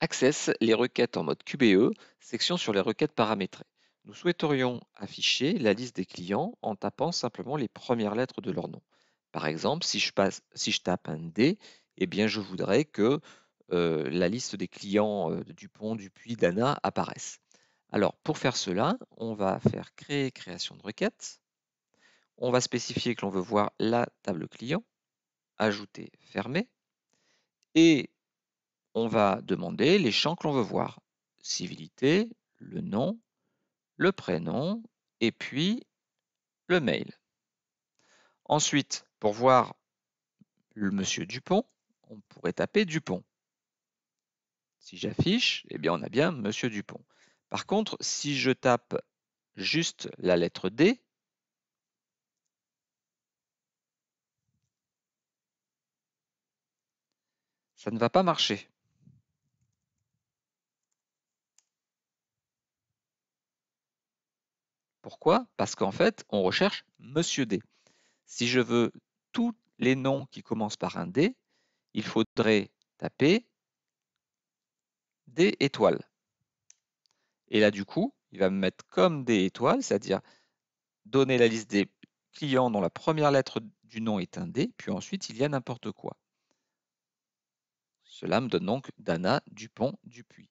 Access les requêtes en mode QBE, section sur les requêtes paramétrées. Nous souhaiterions afficher la liste des clients en tapant simplement les premières lettres de leur nom. Par exemple, si je, passe, si je tape un D, eh bien je voudrais que euh, la liste des clients euh, Dupont, Dupuis, Dana apparaisse. Alors pour faire cela, on va faire créer création de requête. On va spécifier que l'on veut voir la table client, ajouter, fermer. Et on va demander les champs que l'on veut voir. Civilité, le nom, le prénom et puis le mail. Ensuite, pour voir le monsieur Dupont, on pourrait taper Dupont. Si j'affiche, eh bien on a bien monsieur Dupont. Par contre, si je tape juste la lettre D, ça ne va pas marcher. Pourquoi? Parce qu'en fait, on recherche Monsieur D. Si je veux tous les noms qui commencent par un D, il faudrait taper D étoile. Et là, du coup, il va me mettre comme D étoile, c'est-à-dire donner la liste des clients dont la première lettre du nom est un D, puis ensuite il y a n'importe quoi. Cela me donne donc Dana, Dupont, Dupuis.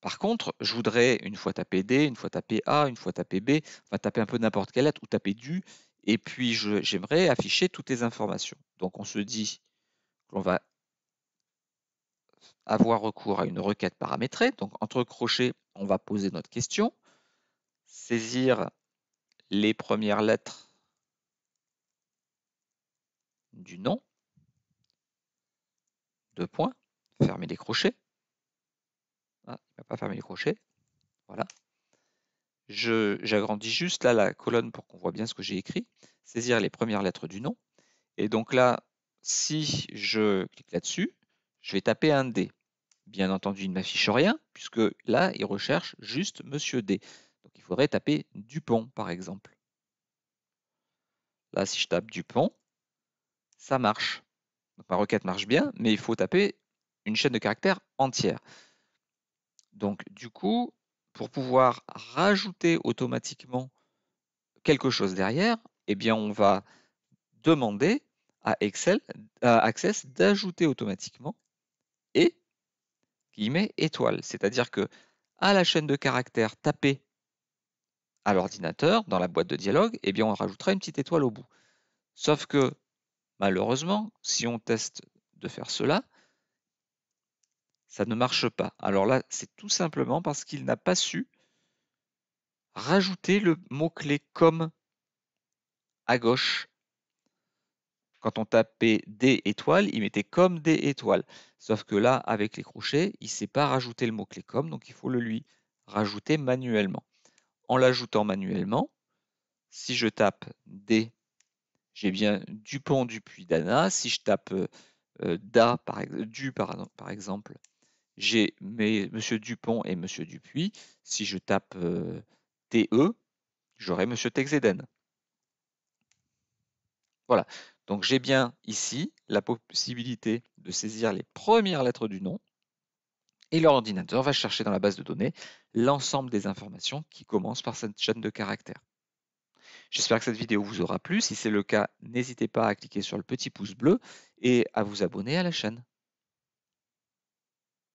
Par contre, je voudrais une fois taper D, une fois taper A, une fois taper B, enfin taper un peu n'importe quelle lettre ou taper du, et puis j'aimerais afficher toutes les informations. Donc on se dit qu'on va avoir recours à une requête paramétrée. Donc entre crochets, on va poser notre question, saisir les premières lettres du nom, deux points, fermer les crochets. Ah, il ne va pas fermer les crochets. Voilà. J'agrandis juste là la colonne pour qu'on voit bien ce que j'ai écrit. Saisir les premières lettres du nom. Et donc là, si je clique là-dessus, je vais taper un D. Bien entendu, il ne m'affiche rien, puisque là, il recherche juste Monsieur D. Donc il faudrait taper Dupont, par exemple. Là, si je tape Dupont, ça marche. Ma requête marche bien, mais il faut taper une chaîne de caractères entière. Donc du coup, pour pouvoir rajouter automatiquement quelque chose derrière, eh bien on va demander à Excel, à Access d'ajouter automatiquement et met étoile. C'est-à-dire que à la chaîne de caractères tapée à l'ordinateur, dans la boîte de dialogue, eh bien on rajoutera une petite étoile au bout. Sauf que malheureusement, si on teste de faire cela, ça ne marche pas. Alors là, c'est tout simplement parce qu'il n'a pas su rajouter le mot-clé comme à gauche. Quand on tapait D étoile, il mettait comme D étoile. Sauf que là, avec les crochets, il ne sait pas rajouter le mot-clé comme, donc il faut le lui rajouter manuellement. En l'ajoutant manuellement, si je tape D, j'ai bien Dupont, Dupuis, Dana. Si je tape euh, Da, du par exemple, j'ai Monsieur Dupont et Monsieur Dupuis. Si je tape euh, TE, j'aurai Monsieur Texeden. Voilà. Donc j'ai bien ici la possibilité de saisir les premières lettres du nom et l'ordinateur va chercher dans la base de données l'ensemble des informations qui commencent par cette chaîne de caractères. J'espère que cette vidéo vous aura plu. Si c'est le cas, n'hésitez pas à cliquer sur le petit pouce bleu et à vous abonner à la chaîne.